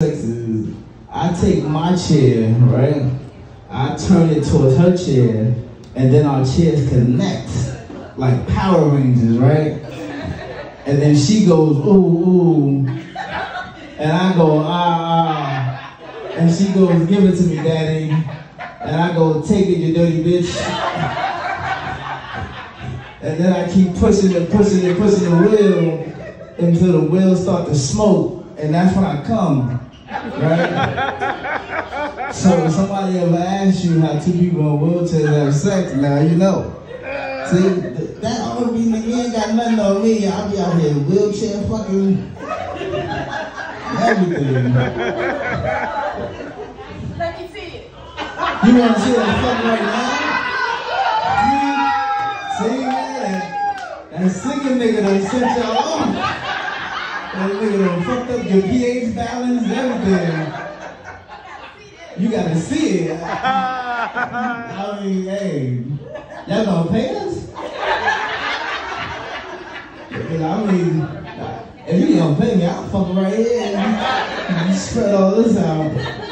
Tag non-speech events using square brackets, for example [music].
I take my chair, right? I turn it towards her chair, and then our chairs connect like Power Rangers, right? And then she goes, ooh, ooh. And I go, ah, ah. And she goes, give it to me, daddy. And I go, take it, you dirty bitch. And then I keep pushing and pushing and pushing the wheel until the wheels start to smoke. And that's when I come. Right? so if somebody ever asks you how two people in wheelchairs have sex, now you know. See, that be nigga, you ain't got nothing on me. I'll be out here in wheelchair fucking everything. Let me see it. You wanna see that fuck right now? See, see man, that singing nigga done sent y'all off. That nigga done fucked up your pH balance, everything. You gotta see it. [laughs] I mean, hey, y'all gonna pay us? I mean, if you gonna pay me, I'll fuck right here. You spread all this out.